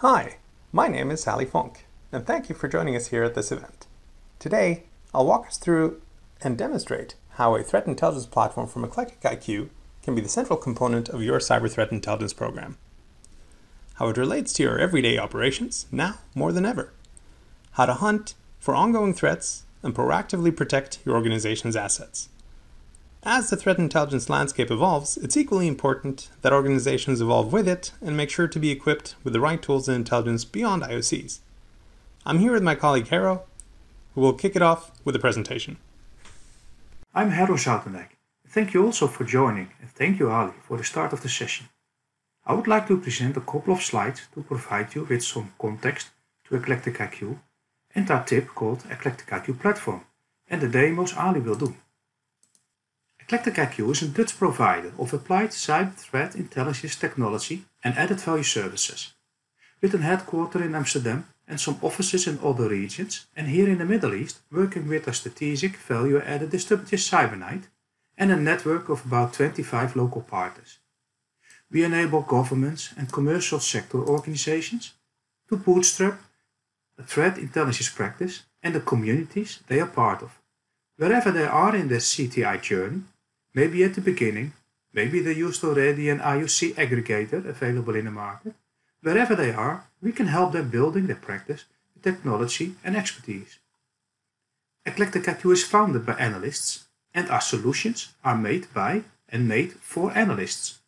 Hi, my name is Ali Vonk, and thank you for joining us here at this event. Today, I'll walk us through and demonstrate how a threat intelligence platform from EclecticIQ can be the central component of your cyber threat intelligence program. How it relates to your everyday operations, now more than ever. How to hunt for ongoing threats and proactively protect your organization's assets. As the threat intelligence landscape evolves, it's equally important that organizations evolve with it and make sure to be equipped with the right tools and intelligence beyond IOCs. I'm here with my colleague Haro, who will kick it off with a presentation. I'm Haro Zoutendijk. Thank you also for joining, and thank you Ali for the start of the session. I would like to present a couple of slides to provide you with some context to EclecticIQ and our tip called EclecticIQ Platform, and the demos Ali will do. EclecticIQ is a Dutch provider of applied cyber threat intelligence technology and added value services, with a headquarter in Amsterdam and some offices in other regions, and here in the Middle East, working with a strategic value-added distributor Cyberknight and a network of about 25 local partners. We enable governments and commercial sector organizations to bootstrap a threat intelligence practice and the communities they are part of, wherever they are in their CTI journey Maybe at the beginning, maybe they used already an IOC aggregator available in the market. Wherever they are, we can help them building their practice with technology and expertise. EclecticIQ is founded by analysts and our solutions are made by and made for analysts.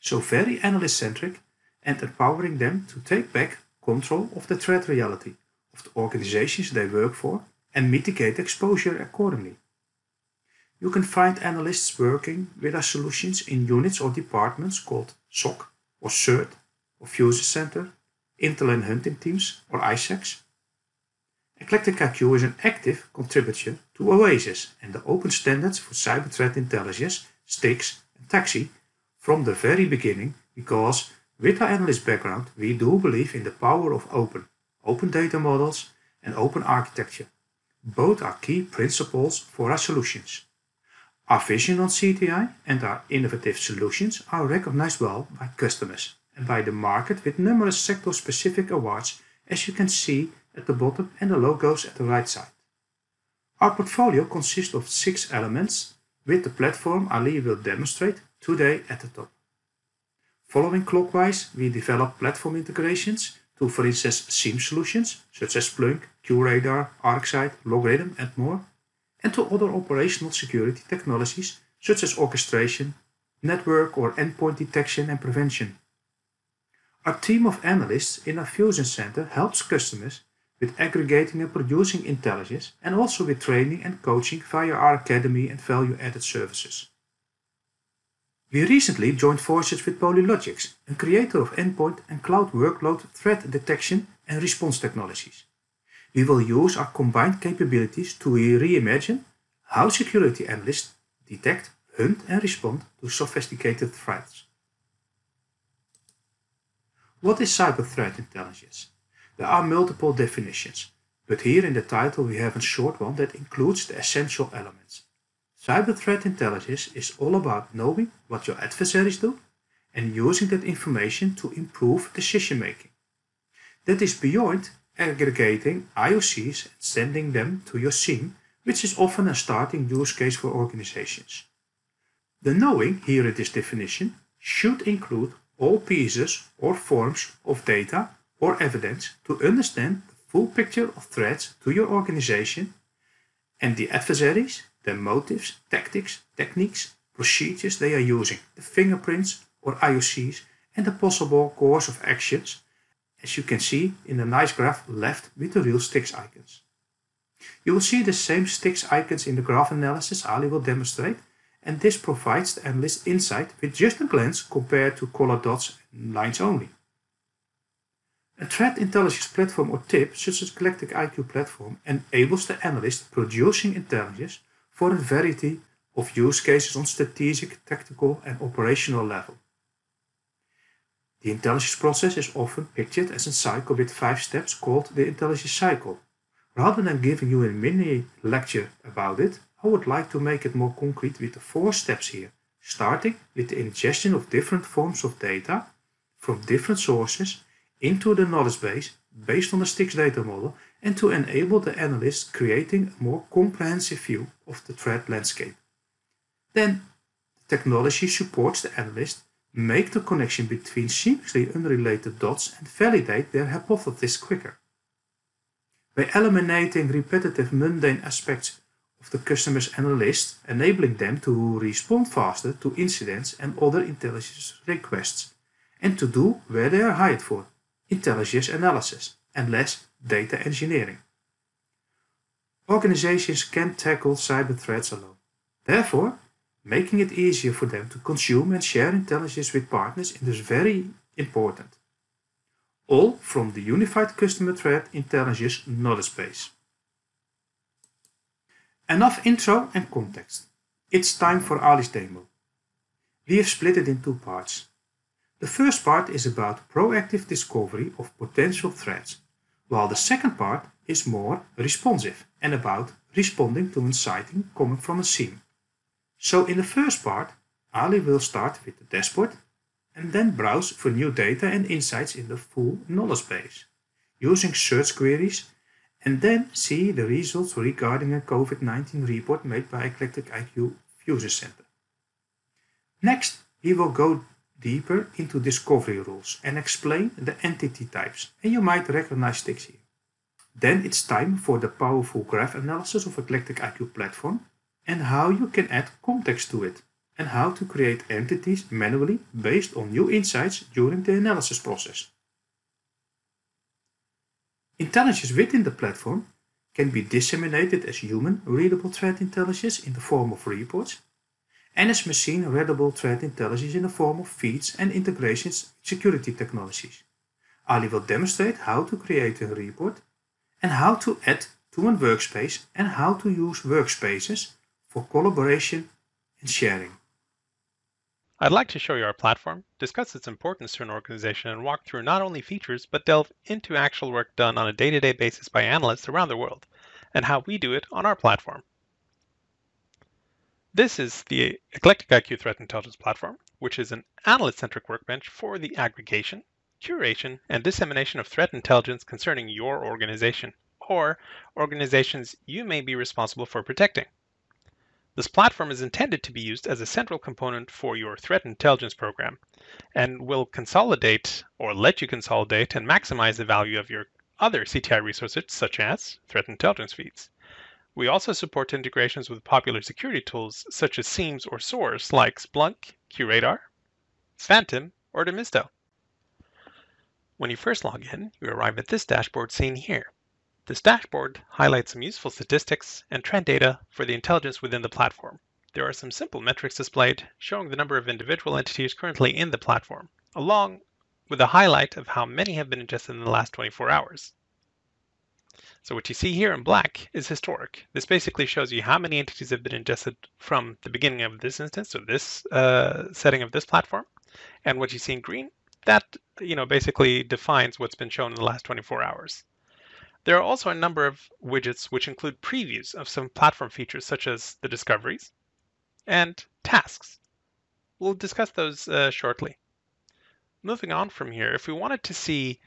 So very analyst-centric and empowering them to take back control of the threat reality of the organizations they work for and mitigate exposure accordingly. You can find analysts working with our solutions in units or departments called SOC or CERT or Fusion Center, Intel and Hunting Teams or ISACs. EclecticIQ is an active contributor to OASIS and the open standards for cyber threat intelligence, STIX and TAXII from the very beginning because with our analyst background we do believe in the power of open, open data models and open architecture. Both are key principles for our solutions. Our vision on CTI and our innovative solutions are recognized well by customers and by the market with numerous sector-specific awards as you can see at the bottom and the logos at the right side. Our portfolio consists of six elements with the platform Ali will demonstrate today at the top. Following clockwise, we develop platform integrations to, for instance, SIEM solutions such as Splunk, QRadar, ArcSight, LogRhythm, and more and to other operational security technologies such as orchestration, network or endpoint detection and prevention. Our team of analysts in our Fusion Center helps customers with aggregating and producing intelligence and also with training and coaching via our Academy and value-added services. We recently joined forces with PolyLogyx, a creator of endpoint and cloud workload threat detection and response technologies we will use our combined capabilities to reimagine how security analysts detect, hunt and respond to sophisticated threats. What is cyber threat intelligence? There are multiple definitions, but here in the title we have a short one that includes the essential elements. Cyber threat intelligence is all about knowing what your adversaries do and using that information to improve decision making. That is beyond aggregating IOCs and sending them to your SIEM, which is often a starting use case for organizations. The knowing, here in this definition, should include all pieces or forms of data or evidence to understand the full picture of threats to your organization and the adversaries, their motives, tactics, techniques, procedures they are using, the fingerprints or IOCs, and the possible course of actions as you can see in the nice graph left with the real STIX icons. You will see the same STIX icons in the graph analysis Ali will demonstrate and this provides the analyst insight with just a glance compared to color dots and lines only. A threat intelligence platform or TIP such as EclecticIQ platform enables the analyst producing intelligence for a variety of use cases on strategic, tactical and operational level. The intelligence process is often pictured as a cycle with five steps called the intelligence cycle. Rather than giving you a mini lecture about it, I would like to make it more concrete with the four steps here, starting with the ingestion of different forms of data from different sources into the knowledge base based on the STIX data model and to enable the analyst creating a more comprehensive view of the threat landscape. Then, the technology supports the analyst make the connection between seemingly unrelated dots and validate their hypothesis quicker. By eliminating repetitive mundane aspects of the customer's analyst, enabling them to respond faster to incidents and other intelligence requests, and to do where they are hired for, intelligence analysis, and less data engineering. Organizations can't tackle cyber threats alone. Therefore, making it easier for them to consume and share intelligence with partners is very important. All from the Unified Customer Threat Intelligence knowledge base. Enough intro and context. It's time for Ali's demo. We have split it in two parts. The first part is about proactive discovery of potential threats, while the second part is more responsive and about responding to an sighting coming from a SIEM. So in the first part, Ali will start with the dashboard and then browse for new data and insights in the full knowledge base, using search queries and then see the results regarding a COVID-19 report made by EclecticIQ Fusion Center. Next, he will go deeper into discovery rules and explain the entity types, and you might recognize STIX here. Then it's time for the powerful graph analysis of EclecticIQ platform and how you can add context to it and how to create entities manually based on new insights during the analysis process. Intelligence within the platform can be disseminated as human readable threat intelligence in the form of reports and as machine readable threat intelligence in the form of feeds and integrations with security technologies. Ali will demonstrate how to create a report and how to add to a workspace and how to use workspaces for collaboration and sharing. I'd like to show you our platform, discuss its importance to an organization, and walk through not only features, but delve into actual work done on a day-to-day basis by analysts around the world, and how we do it on our platform. This is the EclecticIQ Threat Intelligence Platform, which is an analyst-centric workbench for the aggregation, curation, and dissemination of threat intelligence concerning your organization, or organizations you may be responsible for protecting. This platform is intended to be used as a central component for your threat intelligence program and will consolidate or let you consolidate and maximize the value of your other CTI resources such as threat intelligence feeds. We also support integrations with popular security tools such as SIEMs or SOARs like Splunk, QRadar, Phantom, or Demisto. When you first log in, you arrive at this dashboard seen here. This dashboard highlights some useful statistics and trend data for the intelligence within the platform. There are some simple metrics displayed showing the number of individual entities currently in the platform, along with a highlight of how many have been ingested in the last 24 hours. So what you see here in black is historic. This basically shows you how many entities have been ingested from the beginning of this instance, so this uh, setting of this platform. And what you see in green, that you know basically defines what's been shown in the last 24 hours. There are also a number of widgets which include previews of some platform features such as the discoveries and tasks. We'll discuss those uh, shortly. Moving on from here, if we wanted to see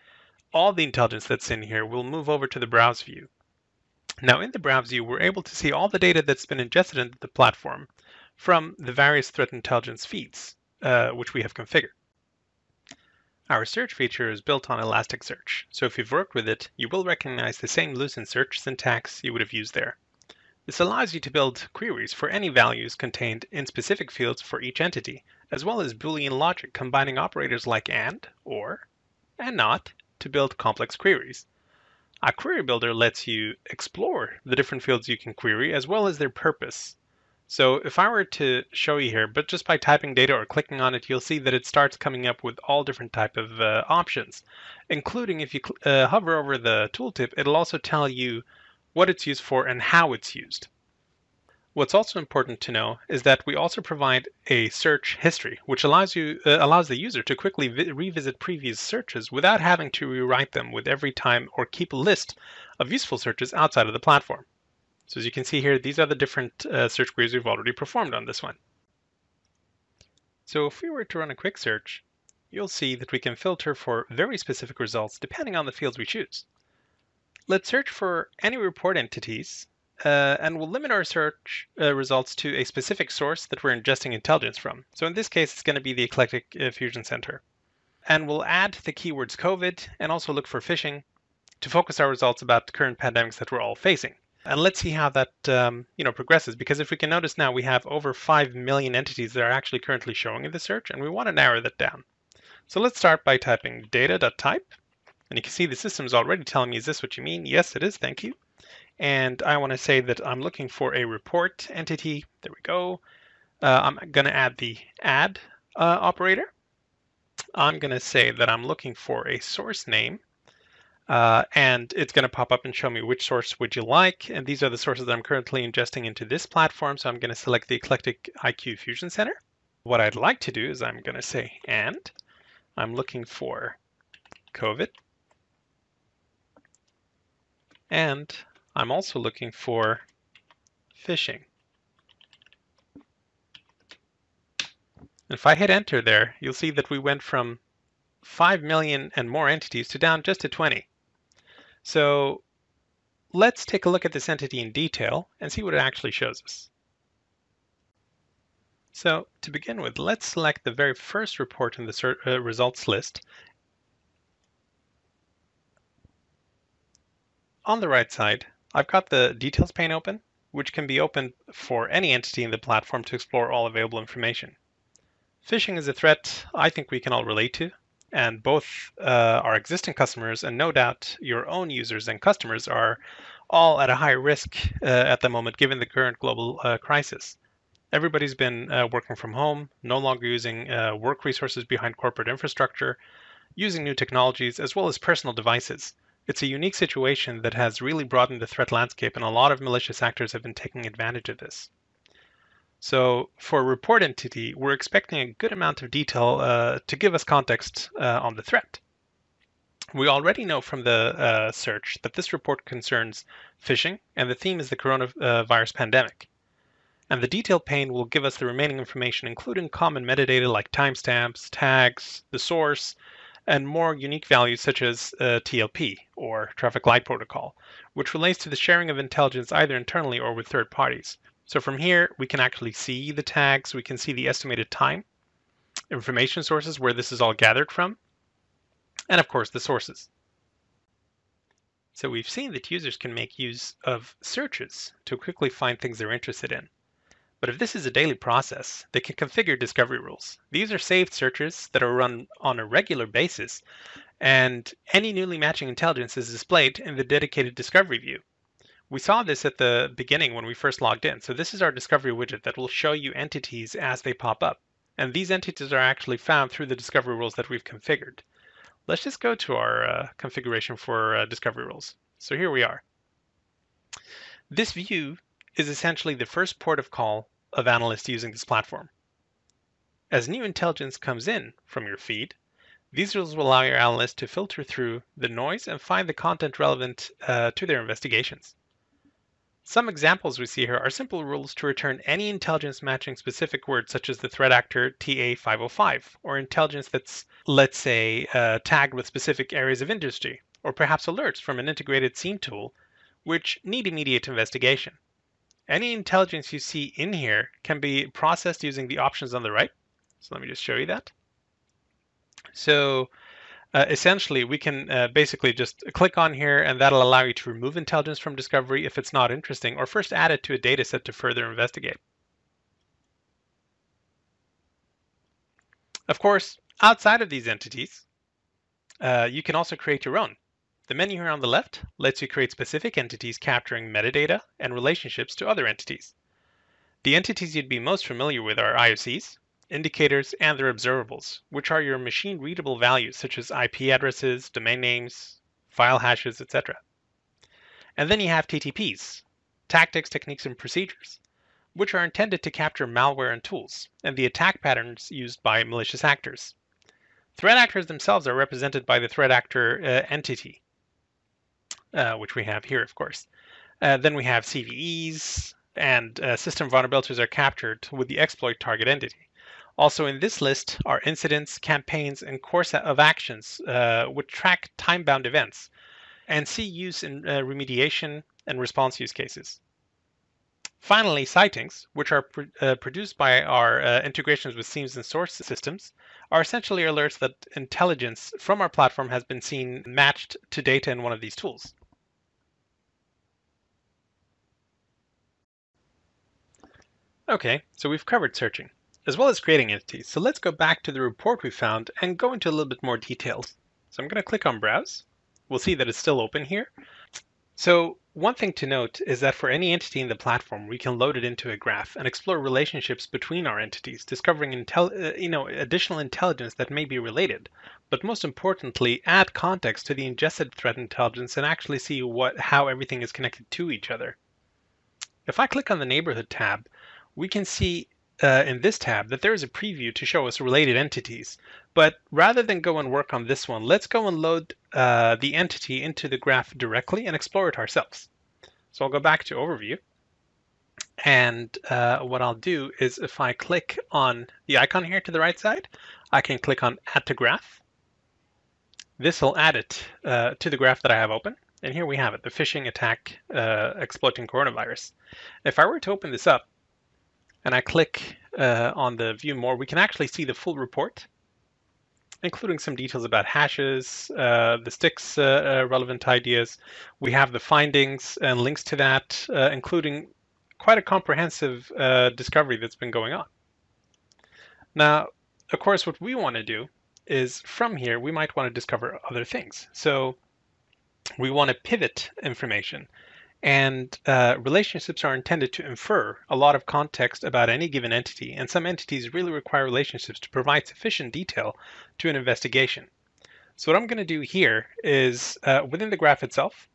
all the intelligence that's in here, we'll move over to the browse view. Now in the browse view, we're able to see all the data that's been ingested into the platform from the various threat intelligence feeds, uh, which we have configured. Our search feature is built on Elasticsearch, so if you've worked with it, you will recognize the same Lucene search syntax you would have used there. This allows you to build queries for any values contained in specific fields for each entity, as well as Boolean logic combining operators like AND, OR, and NOT to build complex queries. A query builder lets you explore the different fields you can query as well as their purpose. So if I were to show you here, but just by typing data or clicking on it, you'll see that it starts coming up with all different type of uh, options, including if you uh, hover over the tooltip, it'll also tell you what it's used for and how it's used. What's also important to know is that we also provide a search history, which allows you uh, allows the user to quickly revisit previous searches without having to rewrite them with every time or keep a list of useful searches outside of the platform. So as you can see here, these are the different uh, search queries we've already performed on this one. So if we were to run a quick search, you'll see that we can filter for very specific results depending on the fields we choose. Let's search for any report entities, uh, and we'll limit our search uh, results to a specific source that we're ingesting intelligence from. So in this case, it's going to be the Eclectic uh, Fusion Center. And we'll add the keywords COVID and also look for phishing to focus our results about the current pandemics that we're all facing. And let's see how that um, you know progresses. Because if we can notice now, we have over 5 million entities that are actually currently showing in the search, and we want to narrow that down. So let's start by typing data.type. And you can see the system is already telling me, is this what you mean? Yes, it is. Thank you. And I want to say that I'm looking for a report entity. There we go. Uh, I'm going to add the add uh, operator. I'm going to say that I'm looking for a source name. Uh, and it's going to pop up and show me which source would you like. And these are the sources that I'm currently ingesting into this platform. So I'm going to select the Eclectic IQ Fusion Center. What I'd like to do is I'm going to say, and I'm looking for COVID. And I'm also looking for phishing. If I hit enter there, you'll see that we went from 5 million and more entities to down just to 20. So let's take a look at this entity in detail and see what it actually shows us. So to begin with, let's select the very first report in the uh, results list. On the right side, I've got the details pane open, which can be opened for any entity in the platform to explore all available information. Phishing is a threat I think we can all relate to, and both uh, our existing customers and no doubt your own users and customers are all at a high risk uh, at the moment given the current global uh, crisis. Everybody's been uh, working from home, no longer using uh, work resources behind corporate infrastructure, using new technologies as well as personal devices. It's a unique situation that has really broadened the threat landscape, and a lot of malicious actors have been taking advantage of this. So for report entity, we're expecting a good amount of detail uh, to give us context uh, on the threat. We already know from the uh, search that this report concerns phishing, and the theme is the coronavirus pandemic. And the detail pane will give us the remaining information, including common metadata like timestamps, tags, the source, and more unique values such as uh, TLP, or Traffic Light Protocol, which relates to the sharing of intelligence either internally or with third parties. So from here, we can actually see the tags, we can see the estimated time, information sources where this is all gathered from, and of course the sources. So we've seen that users can make use of searches to quickly find things they're interested in. But if this is a daily process, they can configure discovery rules. These are saved searches that are run on a regular basis, and any newly matching intelligence is displayed in the dedicated discovery view. We saw this at the beginning when we first logged in. So this is our discovery widget that will show you entities as they pop up. And these entities are actually found through the discovery rules that we've configured. Let's just go to our uh, configuration for uh, discovery rules. So here we are. This view is essentially the first port of call of analysts using this platform. As new intelligence comes in from your feed, these rules will allow your analysts to filter through the noise and find the content relevant uh, to their investigations. Some examples we see here are simple rules to return any intelligence matching specific words such as the threat actor TA505 or intelligence that's, let's say, uh, tagged with specific areas of industry or perhaps alerts from an integrated SIEM tool which need immediate investigation. Any intelligence you see in here can be processed using the options on the right. So let me just show you that. So uh, essentially, we can uh, basically just click on here and that'll allow you to remove intelligence from discovery if it's not interesting, or first add it to a data set to further investigate. Of course, outside of these entities, uh, you can also create your own. The menu here on the left lets you create specific entities capturing metadata and relationships to other entities. The entities you'd be most familiar with are IOCs, indicators, and their observables, which are your machine readable values such as IP addresses, domain names, file hashes, etc. And then you have TTPs, tactics, techniques, and procedures, which are intended to capture malware and tools, and the attack patterns used by malicious actors. Threat actors themselves are represented by the threat actor uh, entity, uh, which we have here, of course. Uh, then we have CVEs, and uh, system vulnerabilities are captured with the exploit target entity. Also in this list are incidents, campaigns, and course of actions uh, which track time-bound events and see use in uh, remediation and response use cases. Finally, sightings, which are pr uh, produced by our uh, integrations with SIEMs and source systems, are essentially alerts that intelligence from our platform has been seen matched to data in one of these tools. Okay, so we've covered searching, as well as creating entities. So let's go back to the report we found and go into a little bit more details. So I'm going to click on Browse. We'll see that it's still open here. So one thing to note is that for any entity in the platform, we can load it into a graph and explore relationships between our entities, discovering uh, you know, additional intelligence that may be related. But most importantly, add context to the ingested threat intelligence and actually see what how everything is connected to each other. If I click on the Neighborhood tab, we can see uh, in this tab that there is a preview to show us related entities. But rather than go and work on this one, let's go and load uh, the entity into the graph directly and explore it ourselves. So I'll go back to Overview. And uh, what I'll do is if I click on the icon here to the right side, I can click on Add to Graph. This will add it uh, to the graph that I have open. And here we have it, the phishing attack uh, exploiting coronavirus. If I were to open this up, and I click uh, on the view more, we can actually see the full report, including some details about hashes, uh, the STIX, uh, uh, relevant ideas. We have the findings and links to that, uh, including quite a comprehensive uh, discovery that's been going on. Now, of course, what we want to do is from here, we might want to discover other things. So we want to pivot information and uh, relationships are intended to infer a lot of context about any given entity, and some entities really require relationships to provide sufficient detail to an investigation. So what I'm going to do here is uh, within the graph itself,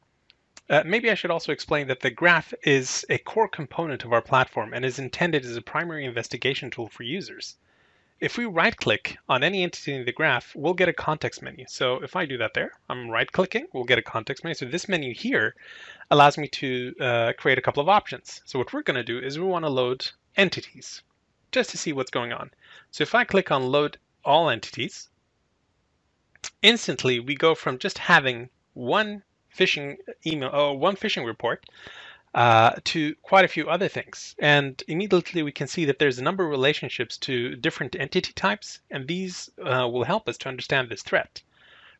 uh, maybe I should also explain that the graph is a core component of our platform and is intended as a primary investigation tool for users. If we right click on any entity in the graph, we'll get a context menu. So if I do that there, I'm right clicking, we'll get a context menu. So this menu here allows me to uh, create a couple of options. So what we're going to do is we want to load entities just to see what's going on. So if I click on load all entities, instantly we go from just having one phishing email or one phishing report uh, to quite a few other things. And immediately we can see that there's a number of relationships to different entity types, and these uh, will help us to understand this threat.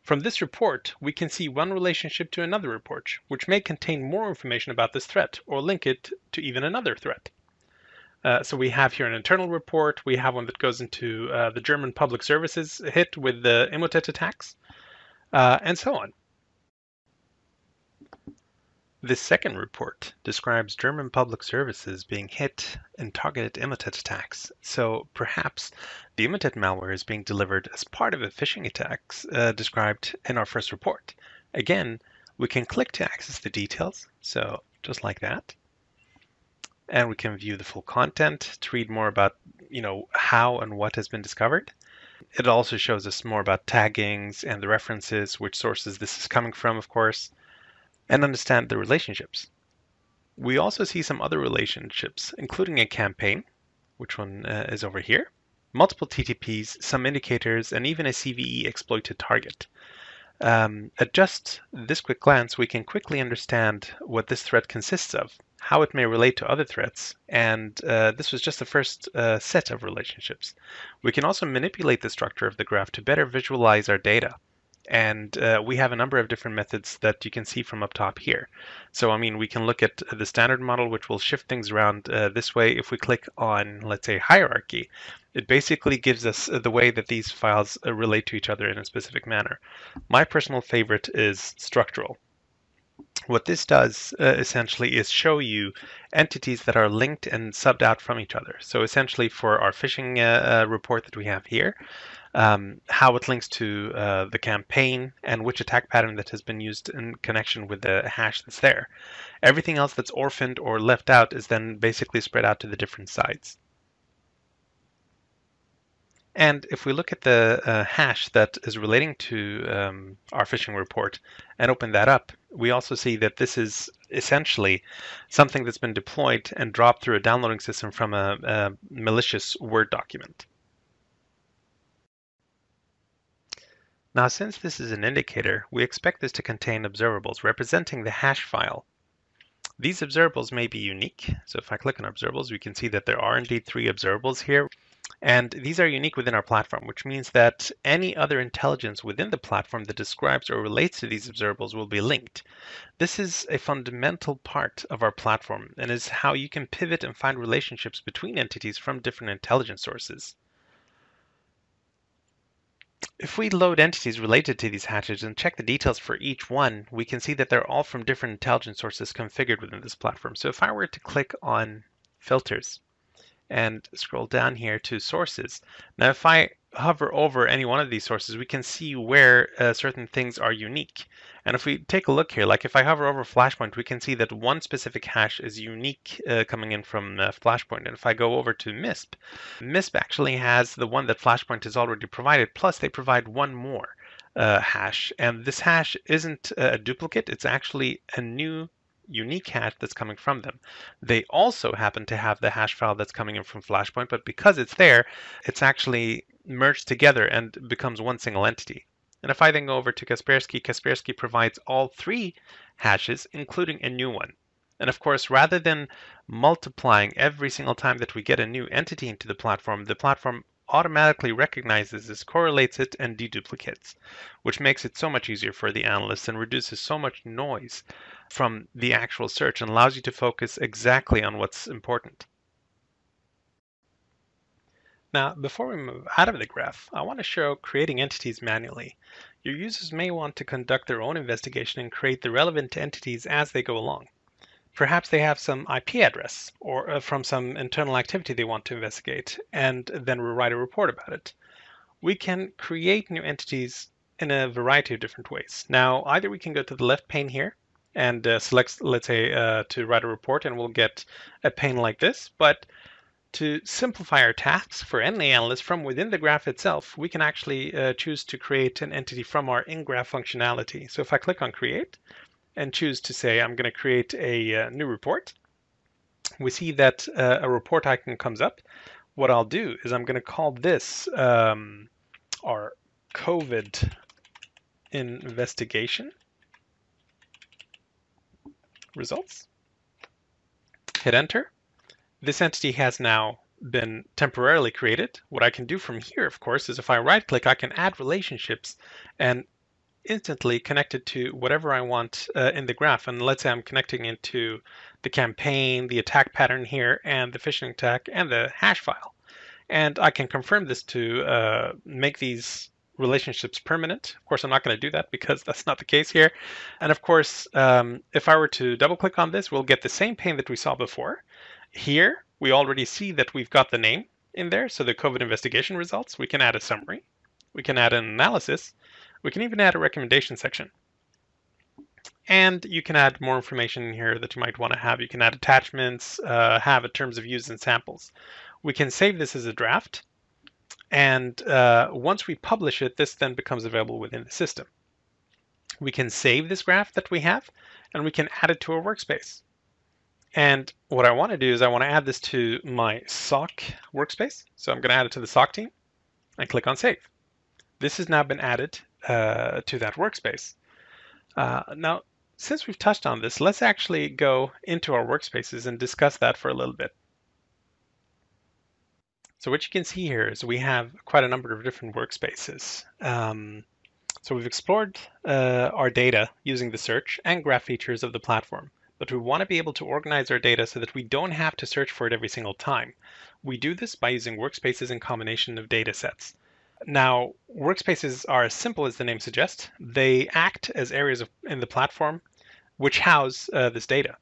From this report, we can see one relationship to another report, which may contain more information about this threat or link it to even another threat. Uh, so we have here an internal report. We have one that goes into uh, the German public services hit with the Emotet attacks, uh, and so on. This second report describes German public services being hit in targeted Emotet attacks. So perhaps the Emotet malware is being delivered as part of a phishing attacks uh, described in our first report. Again, we can click to access the details. So just like that. And we can view the full content to read more about, you know, how and what has been discovered. It also shows us more about taggings and the references, which sources this is coming from, of course and understand the relationships. We also see some other relationships, including a campaign, which one uh, is over here, multiple TTPs, some indicators, and even a CVE exploited target. Um, at just this quick glance, we can quickly understand what this threat consists of, how it may relate to other threats, and uh, this was just the first uh, set of relationships. We can also manipulate the structure of the graph to better visualize our data. And uh, we have a number of different methods that you can see from up top here. So, I mean, we can look at the standard model, which will shift things around uh, this way. If we click on, let's say, hierarchy, it basically gives us uh, the way that these files uh, relate to each other in a specific manner. My personal favorite is structural. What this does uh, essentially is show you entities that are linked and subbed out from each other. So essentially for our phishing uh, uh, report that we have here, um, how it links to uh, the campaign and which attack pattern that has been used in connection with the hash that's there. Everything else that's orphaned or left out is then basically spread out to the different sides. And if we look at the uh, hash that is relating to um, our phishing report and open that up, we also see that this is essentially something that's been deployed and dropped through a downloading system from a, a malicious Word document. Now, since this is an indicator, we expect this to contain observables representing the hash file. These observables may be unique. So if I click on observables, we can see that there are indeed three observables here. And these are unique within our platform, which means that any other intelligence within the platform that describes or relates to these observables will be linked. This is a fundamental part of our platform and is how you can pivot and find relationships between entities from different intelligence sources. If we load entities related to these hashes and check the details for each one, we can see that they're all from different intelligence sources configured within this platform. So if I were to click on filters and scroll down here to sources, now if I hover over any one of these sources, we can see where uh, certain things are unique. And if we take a look here, like if I hover over Flashpoint, we can see that one specific hash is unique uh, coming in from uh, Flashpoint. And if I go over to MISP, MISP actually has the one that Flashpoint has already provided, plus they provide one more uh, hash. And this hash isn't a duplicate, it's actually a new unique hash that's coming from them. They also happen to have the hash file that's coming in from Flashpoint, but because it's there, it's actually merged together and becomes one single entity. And if I then go over to Kaspersky, Kaspersky provides all three hashes, including a new one. And of course, rather than multiplying every single time that we get a new entity into the platform, the platform automatically recognizes this, correlates it, and deduplicates, which makes it so much easier for the analysts and reduces so much noise from the actual search and allows you to focus exactly on what's important. Now, before we move out of the graph, I want to show creating entities manually. Your users may want to conduct their own investigation and create the relevant entities as they go along. Perhaps they have some IP address or uh, from some internal activity they want to investigate and then write a report about it. We can create new entities in a variety of different ways. Now, either we can go to the left pane here and uh, select, let's say, uh, to write a report, and we'll get a pane like this. But to simplify our tasks for any analyst from within the graph itself, we can actually uh, choose to create an entity from our in-graph functionality. So if I click on Create and choose to say I'm going to create a uh, new report, we see that uh, a report icon comes up. What I'll do is I'm going to call this um, our COVID investigation results. Hit enter. This entity has now been temporarily created. What I can do from here, of course, is if I right click, I can add relationships and instantly connected to whatever I want uh, in the graph. And let's say I'm connecting into the campaign, the attack pattern here, and the phishing attack, and the hash file. And I can confirm this to uh, make these relationships permanent. Of course, I'm not going to do that because that's not the case here. And of course, um, if I were to double click on this, we'll get the same pane that we saw before. Here, we already see that we've got the name in there. So the COVID investigation results, we can add a summary. We can add an analysis. We can even add a recommendation section. And you can add more information here that you might want to have. You can add attachments, uh, have a terms of use and samples. We can save this as a draft and uh, once we publish it, this then becomes available within the system. We can save this graph that we have, and we can add it to our workspace. And what I want to do is I want to add this to my SOC workspace. So I'm going to add it to the SOC team and click on Save. This has now been added uh, to that workspace. Uh, now, since we've touched on this, let's actually go into our workspaces and discuss that for a little bit. So what you can see here is we have quite a number of different workspaces. Um, so we've explored uh, our data using the search and graph features of the platform, but we want to be able to organize our data so that we don't have to search for it every single time. We do this by using workspaces in combination of data sets. Now, workspaces are as simple as the name suggests. They act as areas of, in the platform which house uh, this data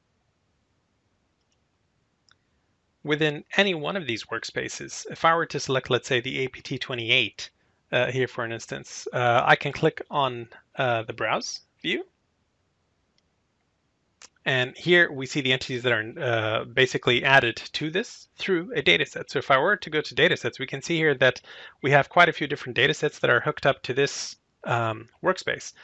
within any one of these workspaces, if I were to select, let's say, the APT28 uh, here, for an instance, uh, I can click on uh, the Browse view. And here we see the entities that are uh, basically added to this through a dataset. So if I were to go to datasets, we can see here that we have quite a few different datasets that are hooked up to this um, workspace.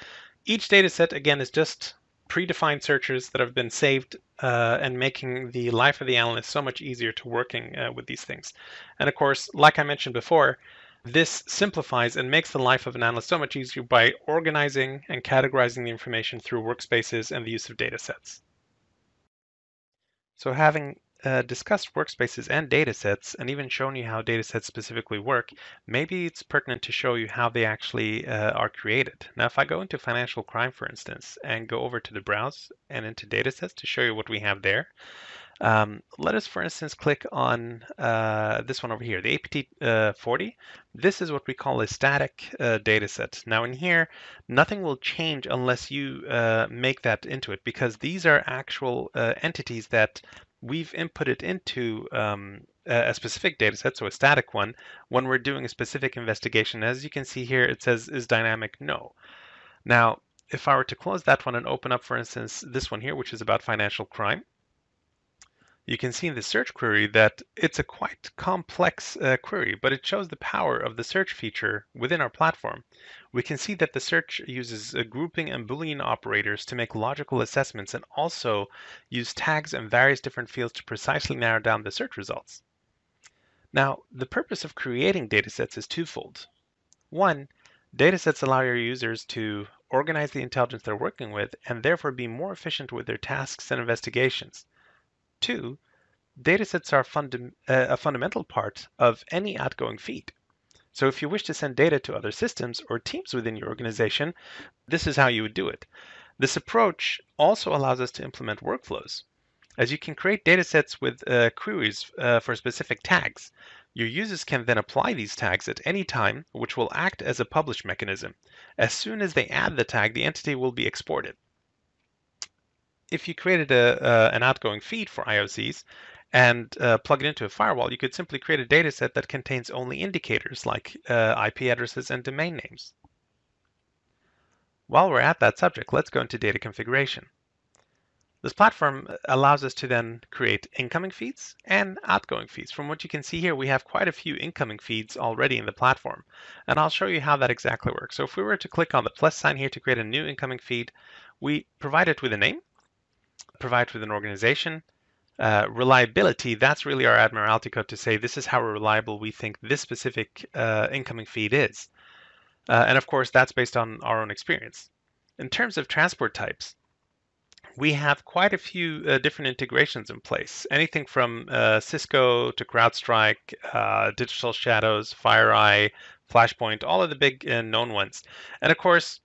Each dataset, again, is just predefined searches that have been saved uh, and making the life of the analyst so much easier to working uh, with these things. And of course, like I mentioned before, This simplifies and makes the life of an analyst so much easier by organizing and categorizing the information through workspaces and the use of data sets. So having uh, discussed workspaces and datasets and even shown you how datasets specifically work, maybe it's pertinent to show you how they actually uh, are created. Now, if I go into financial crime, for instance, and go over to the browse and into datasets to show you what we have there, um, let us, for instance, click on uh, this one over here, the APT40. Uh, this is what we call a static uh, data set. Now in here, nothing will change unless you uh, make that into it because these are actual uh, entities that we've inputted into um, a specific data set, so a static one, when we're doing a specific investigation. As you can see here, it says is dynamic no. Now, if I were to close that one and open up, for instance, this one here, which is about financial crime, you can see in the search query that it's a quite complex uh, query, but it shows the power of the search feature within our platform. We can see that the search uses grouping and Boolean operators to make logical assessments and also use tags and various different fields to precisely narrow down the search results. Now, the purpose of creating datasets is twofold. One, datasets allow your users to organize the intelligence they're working with and therefore be more efficient with their tasks and investigations. Two, datasets are uh, a fundamental part of any outgoing feed. So if you wish to send data to other systems or teams within your organization, this is how you would do it. This approach also allows us to implement workflows. As you can create datasets with uh, queries uh, for specific tags, your users can then apply these tags at any time, which will act as a publish mechanism. As soon as they add the tag, the entity will be exported if you created a, uh, an outgoing feed for IOCs and uh, plug it into a firewall, you could simply create a data set that contains only indicators like uh, IP addresses and domain names. While we're at that subject, let's go into data configuration. This platform allows us to then create incoming feeds and outgoing feeds. From what you can see here, we have quite a few incoming feeds already in the platform, and I'll show you how that exactly works. So if we were to click on the plus sign here to create a new incoming feed, we provide it with a name, provide with an organization. Uh, reliability, that's really our Admiralty code to say this is how reliable we think this specific uh, incoming feed is. Uh, and of course, that's based on our own experience. In terms of transport types, we have quite a few uh, different integrations in place. Anything from uh, Cisco to CrowdStrike, uh, Digital Shadows, FireEye, Flashpoint, all of the big and known ones. And of course,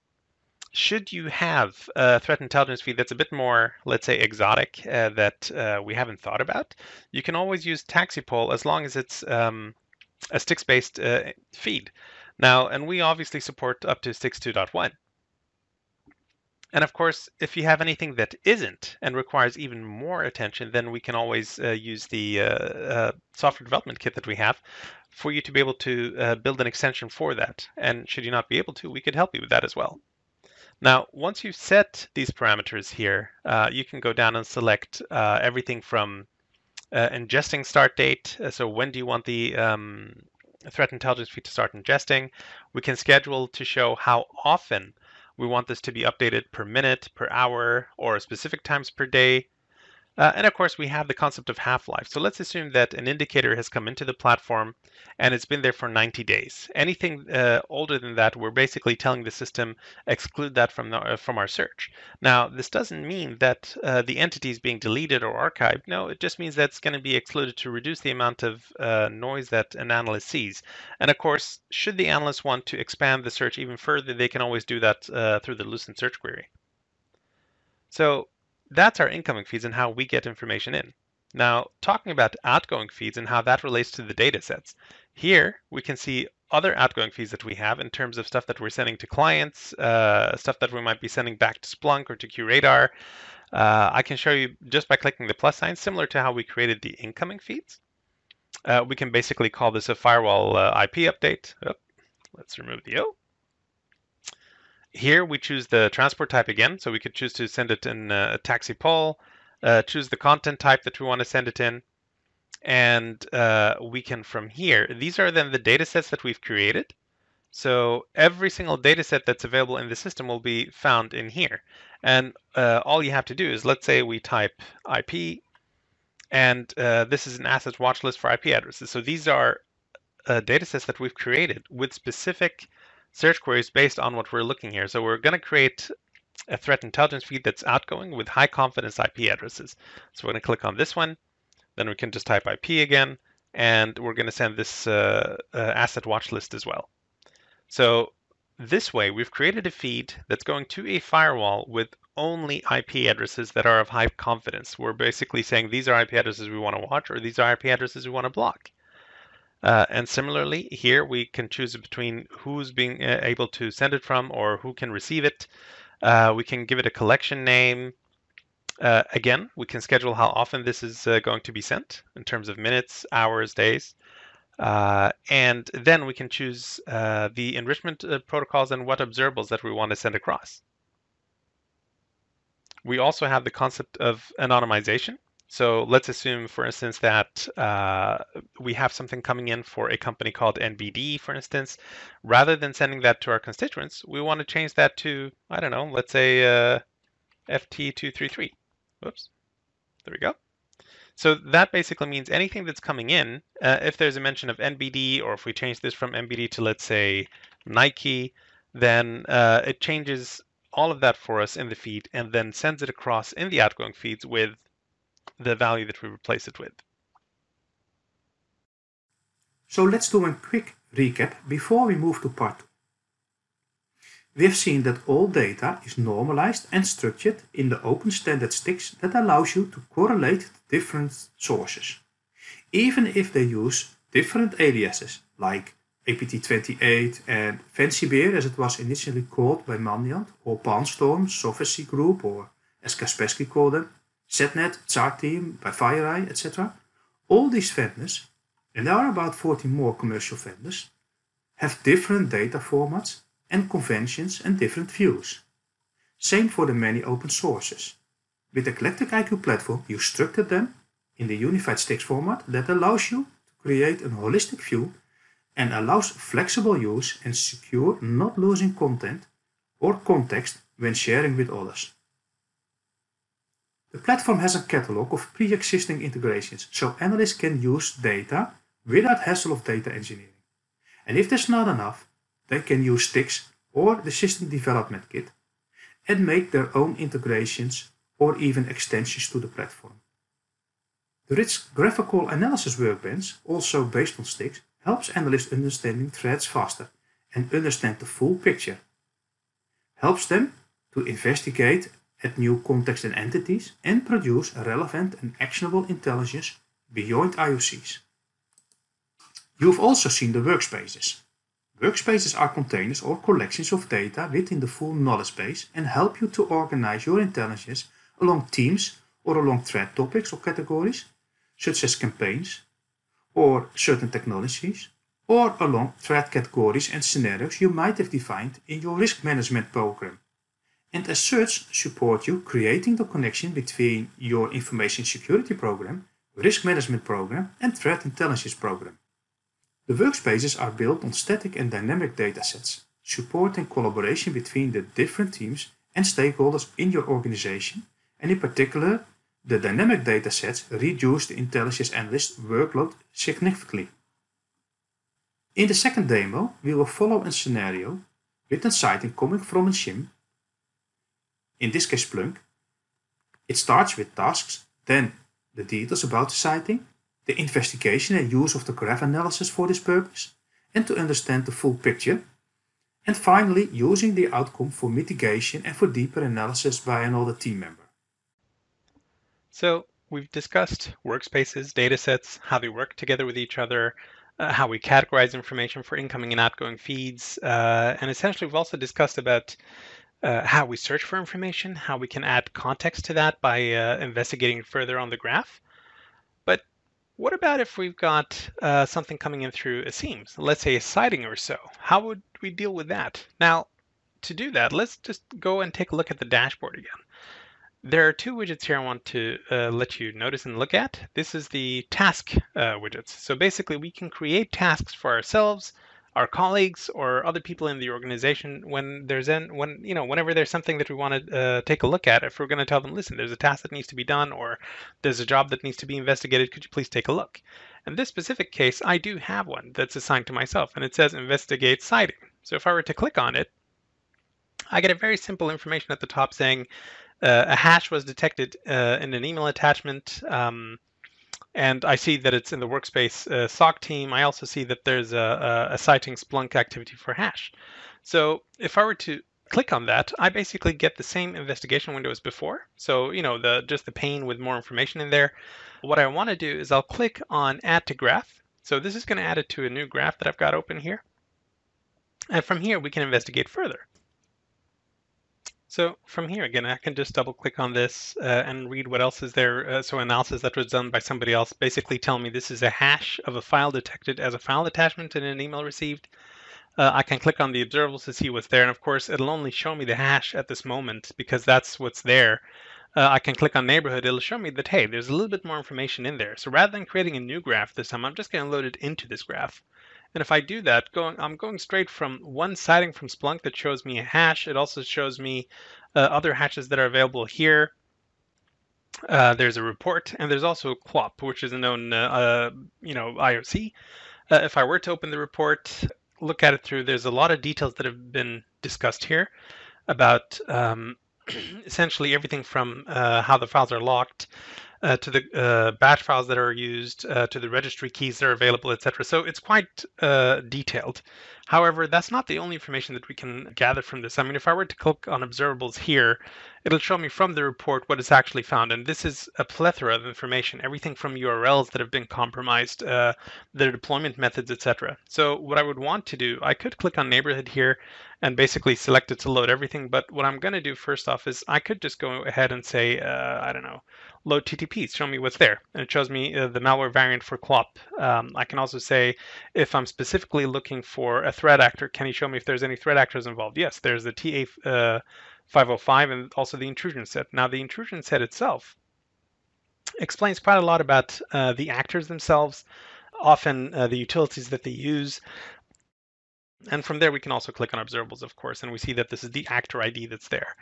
should you have a threat intelligence feed that's a bit more, let's say, exotic uh, that uh, we haven't thought about, you can always use TAXII poll as long as it's um, a STIX-based uh, feed. Now, and we obviously support up to STIX 2.1. And of course, if you have anything that isn't and requires even more attention, then we can always uh, use the uh, uh, software development kit that we have for you to be able to uh, build an extension for that. And should you not be able to, we could help you with that as well. Now, once you've set these parameters here, uh, you can go down and select uh, everything from uh, ingesting start date. Uh, so when do you want the um, threat intelligence feed to start ingesting? We can schedule to show how often we want this to be updated per minute, per hour, or specific times per day. Uh, and of course, we have the concept of half-life. So let's assume that an indicator has come into the platform and it's been there for 90 days. Anything uh, older than that, we're basically telling the system exclude that from the, uh, from our search. Now, this doesn't mean that uh, the entity is being deleted or archived. No, it just means that's going to be excluded to reduce the amount of uh, noise that an analyst sees. And of course, should the analyst want to expand the search even further, they can always do that uh, through the Lucene search query. So that's our incoming feeds and how we get information in. Now, talking about outgoing feeds and how that relates to the data sets. Here, we can see other outgoing feeds that we have in terms of stuff that we're sending to clients, uh, stuff that we might be sending back to Splunk or to QRadar. Uh, I can show you just by clicking the plus sign, similar to how we created the incoming feeds. Uh, we can basically call this a firewall uh, IP update. Oh, let's remove the O. Here we choose the transport type again, so we could choose to send it in a TAXII poll, uh, choose the content type that we want to send it in, and uh, we can from here, these are then the data sets that we've created. So every single data set that's available in the system will be found in here. And uh, all you have to do is, let's say we type IP, and uh, this is an asset watch list for IP addresses. So these are uh, data sets that we've created with specific search queries based on what we're looking here. So we're going to create a threat intelligence feed that's outgoing with high confidence IP addresses. So we're going to click on this one. Then we can just type IP again, and we're going to send this uh, uh, asset watch list as well. So this way, we've created a feed that's going to a firewall with only IP addresses that are of high confidence. We're basically saying these are IP addresses we want to watch or these are IP addresses we want to block. Uh, and similarly, here we can choose between who's being uh, able to send it from or who can receive it. Uh, we can give it a collection name. Uh, again, we can schedule how often this is uh, going to be sent in terms of minutes, hours, days. Uh, and then we can choose the enrichment protocols and what observables that we want to send across. We also have the concept of anonymization. So let's assume, for instance, that uh, we have something coming in for a company called NBD, for instance. Rather than sending that to our constituents, we want to change that to, I don't know, let's say uh, FT233. Whoops. There we go. So that basically means anything that's coming in, uh, if there's a mention of NBD, or if we change this from NBD to, let's say, Nike, then uh, it changes all of that for us in the feed and then sends it across in the outgoing feeds with the value that we replace it with. So let's do a quick recap before we move to part 2. We have seen that all data is normalized and structured in the open standard STIX that allows you to correlate different sources, even if they use different aliases like APT28 and Fancy Bear as it was initially called by Mandiant, or Palmstorm, Sofacy Group, or as Kaspersky called them, Sednit, Tsar Team by FireEye, etc. All these vendors, and there are about 40 more commercial vendors, have different data formats and conventions and different views. Same for the many open sources. With the EclecticIQ platform, you structure them in the unified STIX format that allows you to create a holistic view and allows flexible use and secure not losing content or context when sharing with others. The platform has a catalog of pre-existing integrations so analysts can use data without hassle of data engineering. And if that's not enough, they can use Stix or the system development kit and make their own integrations or even extensions to the platform. The rich graphical analysis workbench, also based on STIX, helps analysts understanding threats faster and understand the full picture. Helps them to investigate at new contexts and entities and produce relevant and actionable intelligence beyond IOCs. You've also seen the workspaces. Workspaces are containers or collections of data within the full knowledge base and help you to organize your intelligence along themes or along threat topics or categories, such as campaigns, or certain technologies, or along threat categories and scenarios you might have defined in your risk management program. And as such, support you creating the connection between your information security program, risk management program, and threat intelligence program. The workspaces are built on static and dynamic datasets, supporting collaboration between the different teams and stakeholders in your organization, and in particular the dynamic datasets reduce the intelligence analyst workload significantly. In the second demo, we will follow a scenario with a sighting coming from a SIEM. In this case Splunk. It starts with tasks, then the details about the sighting, the investigation and use of the graph analysis for this purpose, and to understand the full picture, and finally using the outcome for mitigation and for deeper analysis by another team member. So we've discussed workspaces, datasets, how they work together with each other, uh, how we categorize information for incoming and outgoing feeds, uh, and essentially we've also discussed about uh, how we search for information, how we can add context to that by uh, investigating further on the graph. But what about if we've got uh, something coming in through a SIEM, let's say a sighting or so? How would we deal with that? Now, to do that, let's just go and take a look at the dashboard again. There are two widgets here I want to uh, let you notice and look at. This is the task uh, widgets. So basically we can create tasks for ourselves, our colleagues, or other people in the organization when there's in, when you know whenever there's something that we want to uh, take a look at. If we're going to tell them, listen, there's a task that needs to be done, or there's a job that needs to be investigated, could you please take a look? In this specific case, I do have one that's assigned to myself, and it says investigate sighting. So if I were to click on it, I get a very simple information at the top saying uh, a hash was detected uh, in an email attachment. Um, and I see that it's in the workspace uh, SOC team. I also see that there's a, a, a, sighting Splunk activity for hash. So if I were to click on that, I basically get the same investigation window as before. So, you know, the just the pane with more information in there. What I want to do is I'll click on add to graph. So this is going to add it to a new graph that I've got open here. And from here, we can investigate further. So from here, again, I can just double click on this uh, and read what else is there. Uh, so analysis that was done by somebody else basically tell me this is a hash of a file detected as a file attachment in an email received. Uh, I can click on the observables to see what's there. And of course, it'll only show me the hash at this moment because that's what's there. Uh, I can click on neighborhood. It'll show me that, hey, there's a little bit more information in there. So rather than creating a new graph this time, I'm just going to load it into this graph. And if I do that, going, I'm going straight from one sighting from Splunk that shows me a hash. It also shows me uh, other hashes that are available here. Uh, there's a report, and there's also a which is a known, uh, uh you know, IOC. Uh, if I were to open the report, look at it through, there's a lot of details that have been discussed here about um, essentially everything from uh, how the files are locked uh, to the uh, batch files that are used, uh, to the registry keys that are available, etc. So it's quite uh, detailed. However, that's not the only information that we can gather from this. I mean, if I were to click on observables here, it'll show me from the report what is actually found. And this is a plethora of information, everything from URLs that have been compromised, uh, their deployment methods, etc. So what I would want to do, I could click on neighborhood here and basically select it to load everything. But what I'm going to do first off is I could just go ahead and say, uh, I don't know, load TTPs, show me what's there. And it shows me uh, the malware variant for CLOP. Um, I can also say if I'm specifically looking for a threat actor, can you show me if there's any threat actors involved? Yes, there's the TA uh, 505 and also the intrusion set. Now, the intrusion set itself explains quite a lot about uh, the actors themselves, often uh, the utilities that they use. And from there, we can also click on observables, of course, and we see that this is the actor ID that's there.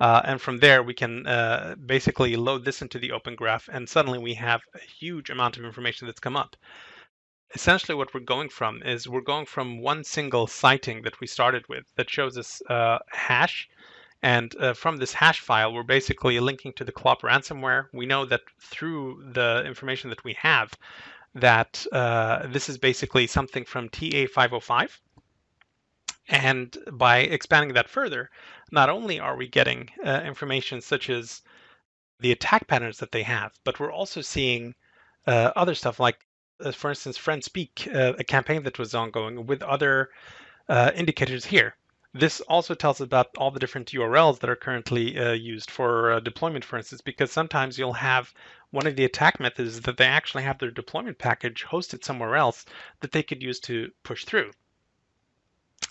Uh, and from there, we can uh, basically load this into the open graph, and suddenly we have a huge amount of information that's come up. Essentially, what we're going from is we're going from one single sighting that we started with that shows us uh, hash. And uh, from this hash file, we're basically linking to the CLOP ransomware. We know that through the information that we have, that uh, this is basically something from TA505. And by expanding that further, not only are we getting uh, information such as the attack patterns that they have, but we're also seeing uh, other stuff like, uh, for instance, FriendSpeak, uh, a campaign that was ongoing with other uh, indicators here. This also tells us about all the different URLs that are currently uh, used for deployment, for instance, because sometimes you'll have one of the attack methods that they actually have their deployment package hosted somewhere else that they could use to push through.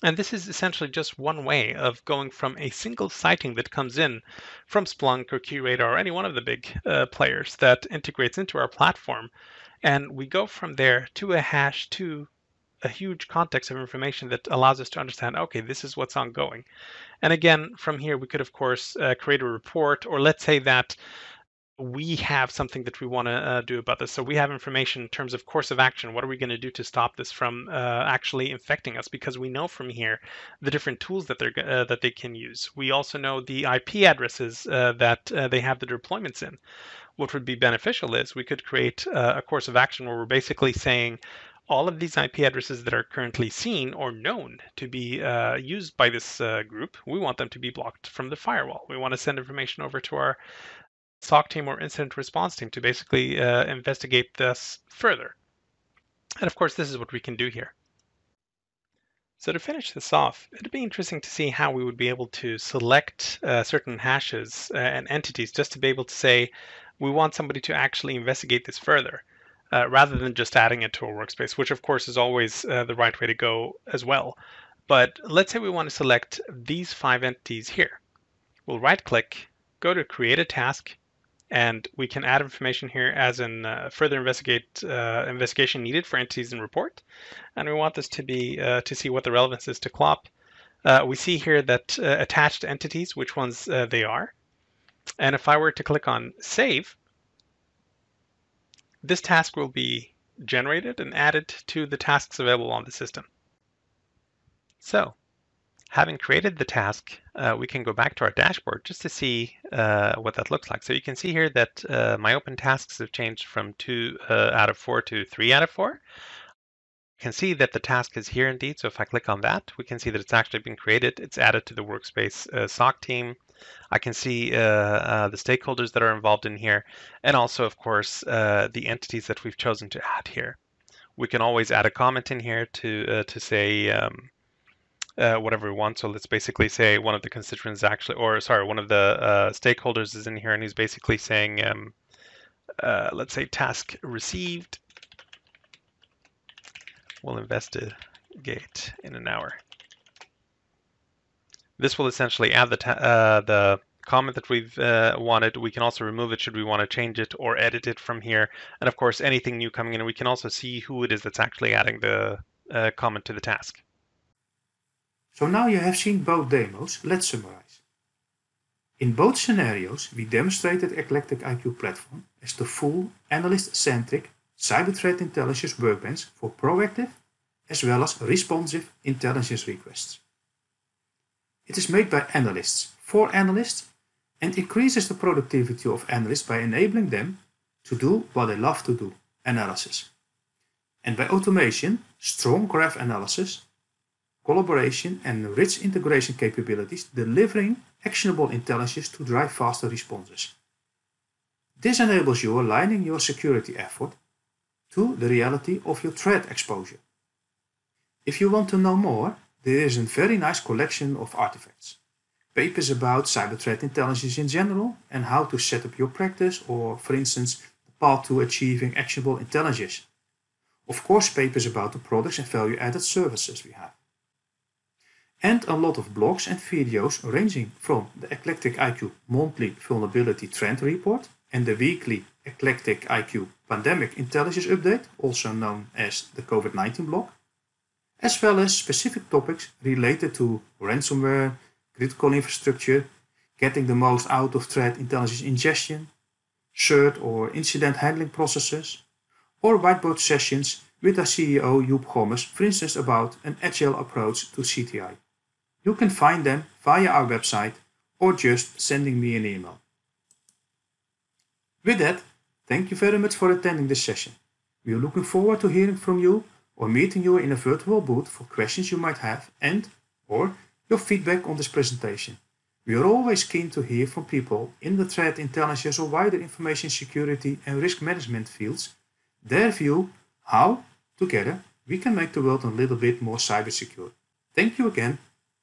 And this is essentially just one way of going from a single sighting that comes in from Splunk or QRadar or any one of the big uh, players that integrates into our platform. And we go from there to a hash to a huge context of information that allows us to understand, okay, this is what's ongoing. And again, from here, we could, of course, uh, create a report, or let's say that we have something that we want to uh, do about this. So we have information in terms of course of action. What are we going to do to stop this from uh, actually infecting us? Because we know from here the different tools that they're uh, that they can use. We also know the IP addresses uh, that uh, they have the deployments in. What would be beneficial is we could create uh, a course of action where we're basically saying all of these IP addresses that are currently seen or known to be uh, used by this uh, group, we want them to be blocked from the firewall. We want to send information over to our SOC team or incident response team to basically uh, investigate this further. And of course, this is what we can do here. So to finish this off, it'd be interesting to see how we would be able to select uh, certain hashes uh, and entities just to be able to say, we want somebody to actually investigate this further, uh, rather than just adding it to a workspace, which of course is always uh, the right way to go as well. But let's say we want to select these five entities here. We'll right click, go to create a task, and we can add information here as in uh, further investigate uh, investigation needed for entities in report. And we want this to be uh, to see what the relevance is to CLOP. Uh, we see here that uh, attached entities, which ones they are. And if I were to click on save, this task will be generated and added to the tasks available on the system. So having created the task, uh, we can go back to our dashboard just to see uh, what that looks like. So you can see here that uh, my open tasks have changed from two uh, out of four to three out of four. You can see that the task is here indeed. So if I click on that, we can see that it's actually been created. It's added to the workspace uh, SOC team. I can see uh, the stakeholders that are involved in here, and also, of course, the entities that we've chosen to add here. We can always add a comment in here to to say um, uh, whatever we want. So let's basically say one of the constituents actually, or sorry, one of the uh, stakeholders is in here and he's basically saying, um, uh, let's say task received. We'll investigate in an hour. This will essentially add the uh, the comment that we've uh, wanted. We can also remove it should we want to change it or edit it from here. And of course, anything new coming in, we can also see who it is that's actually adding the uh, comment to the task. So now you have seen both demos, let's summarize. In both scenarios, we demonstrated EclecticIQ platform as the full analyst-centric cyber threat intelligence workbench for proactive as well as responsive intelligence requests. It is made by analysts for analysts and increases the productivity of analysts by enabling them to do what they love to do, analysis. And by automation, strong graph analysis collaboration and rich integration capabilities delivering actionable intelligence to drive faster responses. This enables you aligning your security effort to the reality of your threat exposure. If you want to know more, there is a very nice collection of artifacts. Papers about cyber threat intelligence in general and how to set up your practice or, for instance, the path to achieving actionable intelligence. Of course, papers about the products and value added services we have and a lot of blogs and videos ranging from the EclecticIQ monthly vulnerability trend report and the weekly EclecticIQ pandemic intelligence update, also known as the COVID-19 blog, as well as specific topics related to ransomware, critical infrastructure, getting the most out of threat intelligence ingestion, CERT or incident handling processes, or whiteboard sessions with our CEO Joep Gommers, for instance about an agile approach to CTI. You can find them via our website or just sending me an email. With that, thank you very much for attending this session. We are looking forward to hearing from you or meeting you in a virtual booth for questions you might have and or your feedback on this presentation. We are always keen to hear from people in the threat intelligence or wider information security and risk management fields, their view how, together, we can make the world a little bit more cyber secure. Thank you again